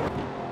You